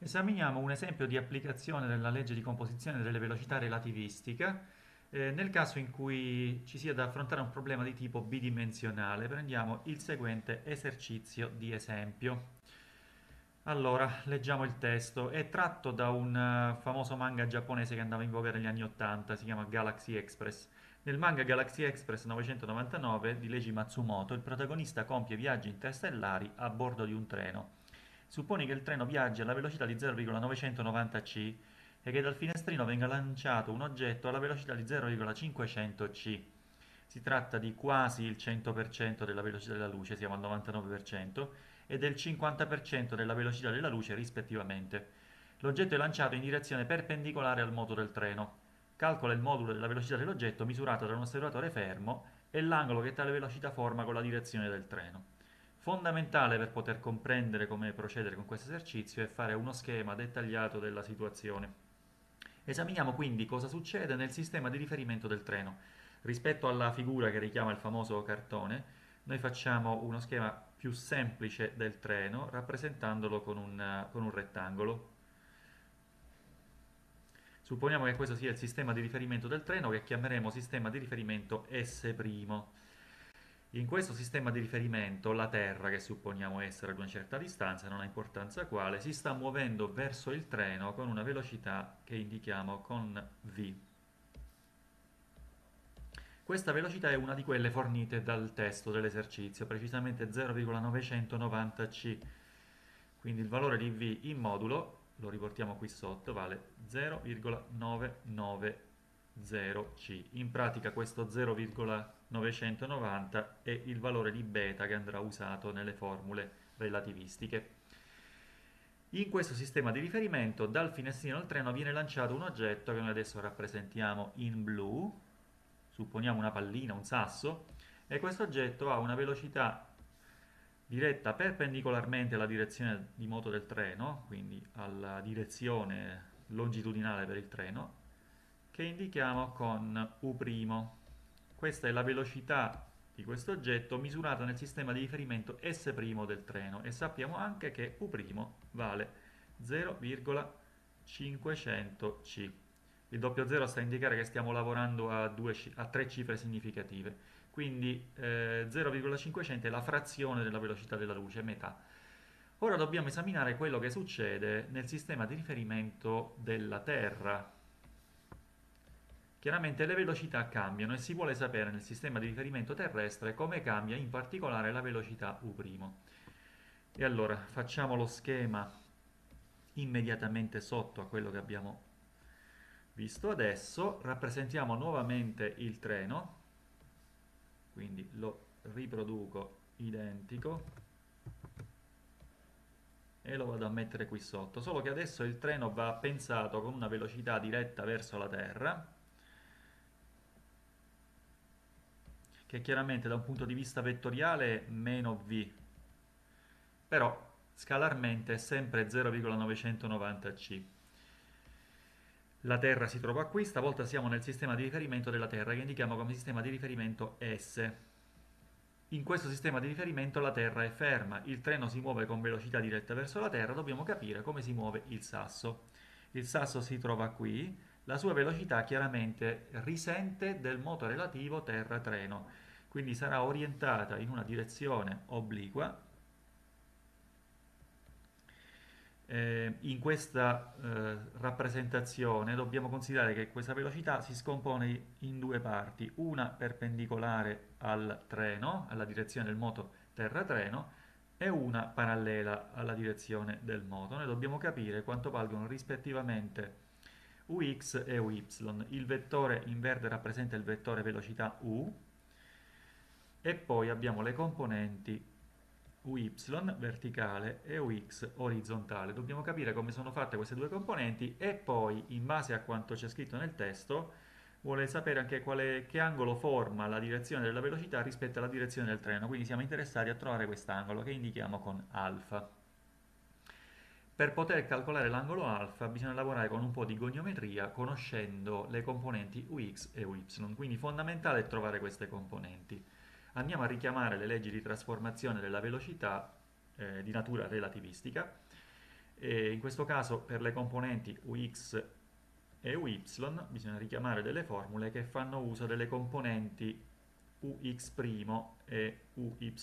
Esaminiamo un esempio di applicazione della legge di composizione delle velocità relativistica eh, nel caso in cui ci sia da affrontare un problema di tipo bidimensionale. Prendiamo il seguente esercizio di esempio. Allora, leggiamo il testo. È tratto da un uh, famoso manga giapponese che andava in voga negli anni 80, si chiama Galaxy Express. Nel manga Galaxy Express 999 di Leiji Matsumoto, il protagonista compie viaggi interstellari a bordo di un treno. Supponi che il treno viaggi alla velocità di 0,990 c e che dal finestrino venga lanciato un oggetto alla velocità di 0,500 c. Si tratta di quasi il 100% della velocità della luce, siamo al 99%, e del 50% della velocità della luce rispettivamente. L'oggetto è lanciato in direzione perpendicolare al moto del treno. Calcola il modulo della velocità dell'oggetto misurato da un osservatore fermo e l'angolo che tale velocità forma con la direzione del treno. Fondamentale per poter comprendere come procedere con questo esercizio è fare uno schema dettagliato della situazione. Esaminiamo quindi cosa succede nel sistema di riferimento del treno. Rispetto alla figura che richiama il famoso cartone, noi facciamo uno schema più semplice del treno rappresentandolo con un, con un rettangolo. Supponiamo che questo sia il sistema di riferimento del treno che chiameremo sistema di riferimento S'. In questo sistema di riferimento la Terra, che supponiamo essere ad una certa distanza, non ha importanza quale, si sta muovendo verso il treno con una velocità che indichiamo con v. Questa velocità è una di quelle fornite dal testo dell'esercizio, precisamente 0,990 c. Quindi il valore di v in modulo, lo riportiamo qui sotto, vale 0,990 0C. In pratica questo 0,990 è il valore di beta che andrà usato nelle formule relativistiche. In questo sistema di riferimento dal finestrino del treno viene lanciato un oggetto che noi adesso rappresentiamo in blu, supponiamo una pallina, un sasso, e questo oggetto ha una velocità diretta perpendicolarmente alla direzione di moto del treno, quindi alla direzione longitudinale per il treno, che indichiamo con U'. Questa è la velocità di questo oggetto misurata nel sistema di riferimento S' del treno e sappiamo anche che U' vale 0,500 c. Il doppio zero sta a indicare che stiamo lavorando a, due, a tre cifre significative, quindi eh, 0,500 è la frazione della velocità della luce, metà. Ora dobbiamo esaminare quello che succede nel sistema di riferimento della Terra, Chiaramente le velocità cambiano e si vuole sapere nel sistema di riferimento terrestre come cambia in particolare la velocità U'. E allora facciamo lo schema immediatamente sotto a quello che abbiamo visto adesso, rappresentiamo nuovamente il treno, quindi lo riproduco identico e lo vado a mettere qui sotto, solo che adesso il treno va pensato con una velocità diretta verso la Terra, che chiaramente da un punto di vista vettoriale è meno v, però scalarmente è sempre 0,990 c. La Terra si trova qui, stavolta siamo nel sistema di riferimento della Terra che indichiamo come sistema di riferimento S. In questo sistema di riferimento la Terra è ferma, il treno si muove con velocità diretta verso la Terra, dobbiamo capire come si muove il sasso. Il sasso si trova qui, la sua velocità chiaramente risente del moto relativo terra-treno, quindi sarà orientata in una direzione obliqua. Eh, in questa eh, rappresentazione dobbiamo considerare che questa velocità si scompone in due parti, una perpendicolare al treno, alla direzione del moto terra-treno, e una parallela alla direzione del moto. Noi dobbiamo capire quanto valgono rispettivamente ux e uy. Il vettore in verde rappresenta il vettore velocità u e poi abbiamo le componenti uy verticale e ux orizzontale. Dobbiamo capire come sono fatte queste due componenti e poi in base a quanto c'è scritto nel testo vuole sapere anche quale, che angolo forma la direzione della velocità rispetto alla direzione del treno, quindi siamo interessati a trovare quest'angolo che indichiamo con alfa. Per poter calcolare l'angolo alfa bisogna lavorare con un po' di goniometria conoscendo le componenti ux e uy, quindi fondamentale è trovare queste componenti. Andiamo a richiamare le leggi di trasformazione della velocità eh, di natura relativistica E in questo caso per le componenti ux e uy bisogna richiamare delle formule che fanno uso delle componenti ux' e uy'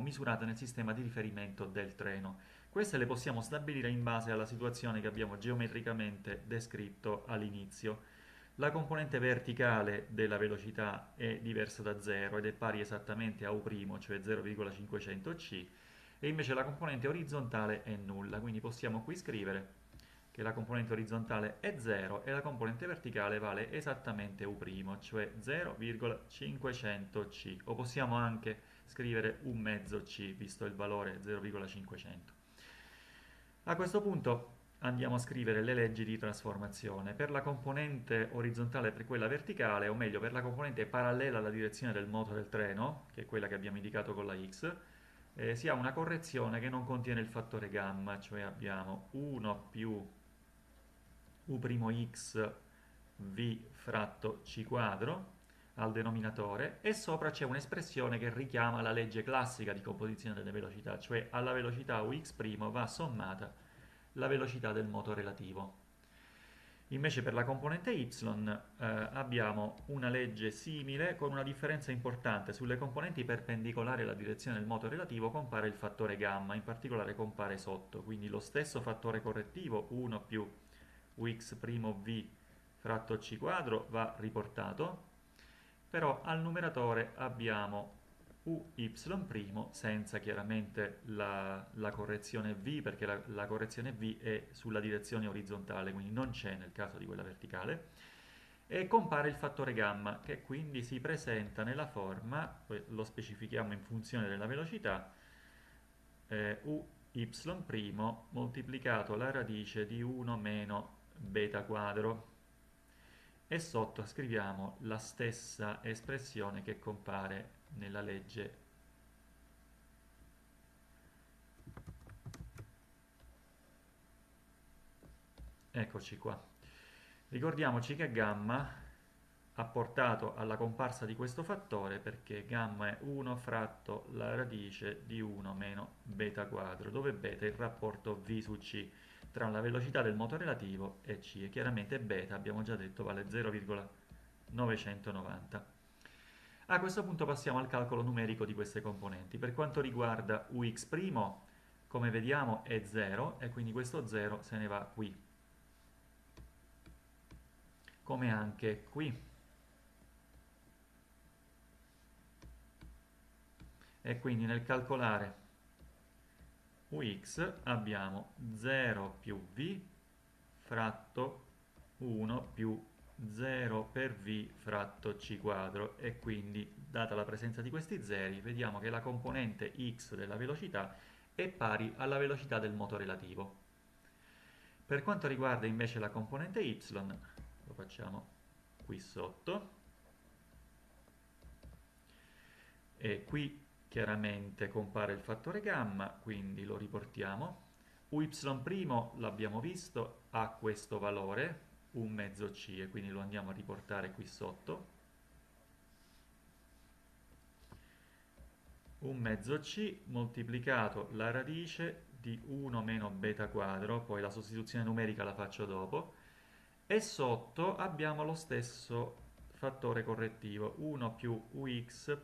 misurate nel sistema di riferimento del treno. Queste le possiamo stabilire in base alla situazione che abbiamo geometricamente descritto all'inizio. La componente verticale della velocità è diversa da 0 ed è pari esattamente a U', cioè 0,500c, e invece la componente orizzontale è nulla, quindi possiamo qui scrivere che la componente orizzontale è 0 e la componente verticale vale esattamente U', cioè 0,500c, o possiamo anche scrivere un mezzo c, visto il valore 0,500. A questo punto andiamo a scrivere le leggi di trasformazione. Per la componente orizzontale e per quella verticale, o meglio per la componente parallela alla direzione del moto del treno, che è quella che abbiamo indicato con la x, eh, si ha una correzione che non contiene il fattore gamma, cioè abbiamo 1 più u'x v fratto c quadro al denominatore e sopra c'è un'espressione che richiama la legge classica di composizione delle velocità, cio' alla velocità ux' va sommata la velocità del moto relativo. Invece per la componente y eh, abbiamo una legge simile con una differenza importante. Sulle componenti perpendicolari alla direzione del moto relativo compare il fattore gamma, in particolare compare sotto, quindi lo stesso fattore correttivo 1 più ux'(v) fratto c quadro va riportato, però al numeratore abbiamo uy' senza chiaramente la, la correzione v, perché la, la, correzione v è sulla direzione orizzontale, quindi non c'è nel caso di quella verticale, e compare il fattore gamma, che quindi si presenta nella forma, lo specifichiamo in funzione della velocità, eh, uy' moltiplicato la radice di 1 meno beta quadro e sotto scriviamo la stessa espressione che compare nella legge. Eccoci qua. Ricordiamoci che gamma ha portato alla comparsa di questo fattore perché gamma è 1 fratto la radice di 1 meno beta quadro dove beta è il rapporto v su c tra la velocità del moto relativo e c e chiaramente beta abbiamo già detto vale 0,990 a questo punto passiamo al calcolo numerico di queste componenti. Per quanto riguarda ux', come vediamo è 0 e quindi questo 0 se ne va qui. Come anche qui. E quindi nel calcolare ux abbiamo 0 più v fratto 1 più 0 per v fratto c quadro e quindi data la presenza di questi zeri vediamo che la componente x della velocità è pari alla velocità del moto relativo. Per quanto riguarda invece la componente y, lo facciamo qui sotto, e qui chiaramente compare il fattore gamma, quindi lo riportiamo. uy' l'abbiamo visto, ha questo valore, un mezzo c e quindi lo andiamo a riportare qui sotto un mezzo c moltiplicato la radice di 1 meno beta quadro poi la sostituzione numerica la faccio dopo e sotto abbiamo lo stesso fattore correttivo 1 più ux'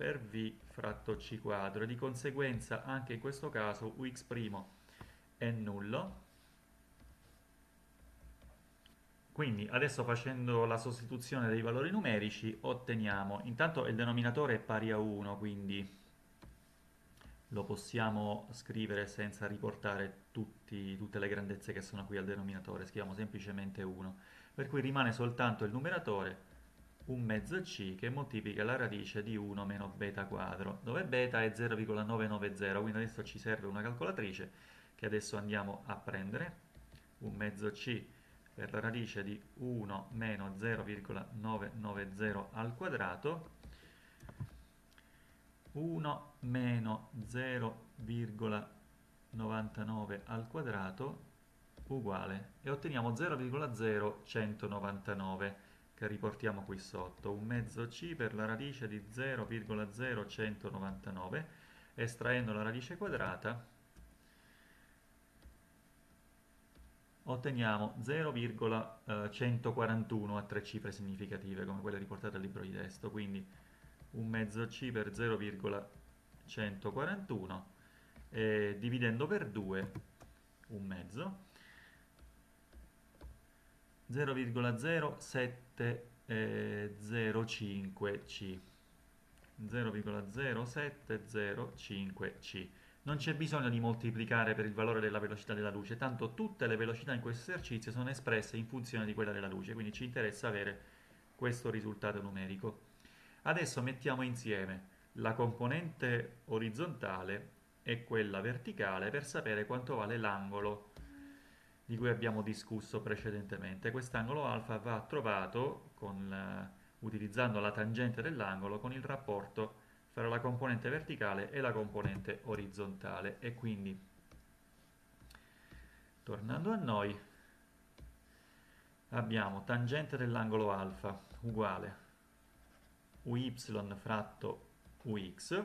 per v fratto c quadro. Di conseguenza anche in questo caso ux' è nullo. Quindi adesso facendo la sostituzione dei valori numerici otteniamo, intanto il denominatore è pari a 1, quindi lo possiamo scrivere senza riportare tutti, tutte le grandezze che sono qui al denominatore, scriviamo semplicemente 1, per cui rimane soltanto il numeratore un mezzo c che moltiplica la radice di 1 meno beta quadro, dove beta è 0,990, quindi adesso ci serve una calcolatrice che adesso andiamo a prendere, un mezzo c per la radice di 1 meno 0,990 al quadrato. 1 meno 0,99 al quadrato uguale e otteniamo 0,0199 che riportiamo qui sotto. Un mezzo c per la radice di 0,0199 estraendo la radice quadrata otteniamo 0,141 a tre cifre significative come quelle riportate al libro di testo, quindi un mezzo c per 0,141 eh, dividendo per 2 un mezzo 0,0705c 0,0705c non c'è bisogno di moltiplicare per il valore della velocità della luce, tanto tutte le velocità in questo esercizio sono espresse in funzione di quella della luce, quindi ci interessa avere questo risultato numerico. Adesso mettiamo insieme la componente orizzontale e quella verticale per sapere quanto vale l'angolo di cui abbiamo discusso precedentemente. Quest'angolo alfa va trovato con, utilizzando la tangente dell'angolo con il rapporto fra la componente verticale e la componente orizzontale e quindi tornando a noi abbiamo tangente dell'angolo alfa uguale uy fratto ux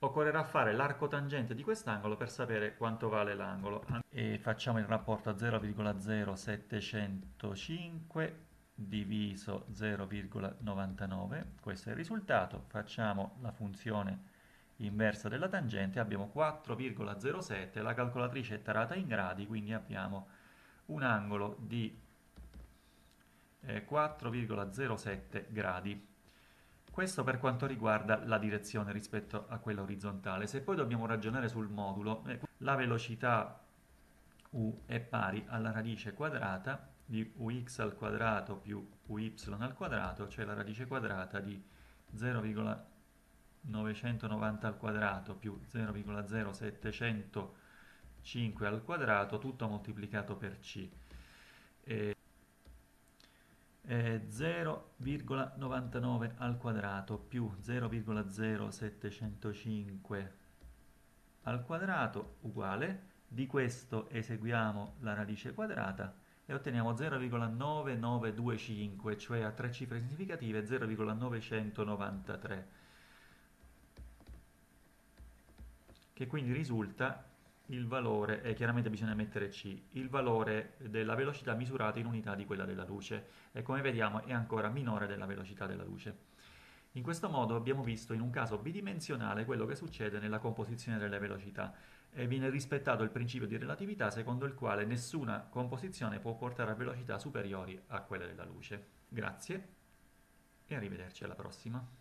occorrerà fare l'arco tangente di quest'angolo per sapere quanto vale l'angolo. E facciamo il rapporto a 0,0705 diviso 0,99 questo è il risultato. Facciamo la funzione inversa della tangente. Abbiamo 4,07 la calcolatrice è tarata in gradi quindi abbiamo un angolo di eh, 4,07 gradi questo per quanto riguarda la direzione rispetto a quella orizzontale se poi dobbiamo ragionare sul modulo eh, la velocità u è pari alla radice quadrata di ux al quadrato più uy al quadrato cioè la radice quadrata di 0,7 990 al quadrato più 0,0705 al quadrato, tutto moltiplicato per c. E, 0,99 al quadrato più 0,0705 al quadrato uguale, di questo eseguiamo la radice quadrata e otteniamo 0,9925, cioè a tre cifre significative 0,993. che quindi risulta il valore, e chiaramente bisogna mettere C, il valore della velocità misurata in unità di quella della luce e come vediamo è ancora minore della velocità della luce. In questo modo abbiamo visto in un caso bidimensionale quello che succede nella composizione delle velocità e viene rispettato il principio di relatività secondo il quale nessuna composizione può portare a velocità superiori a quelle della luce. Grazie e arrivederci alla prossima.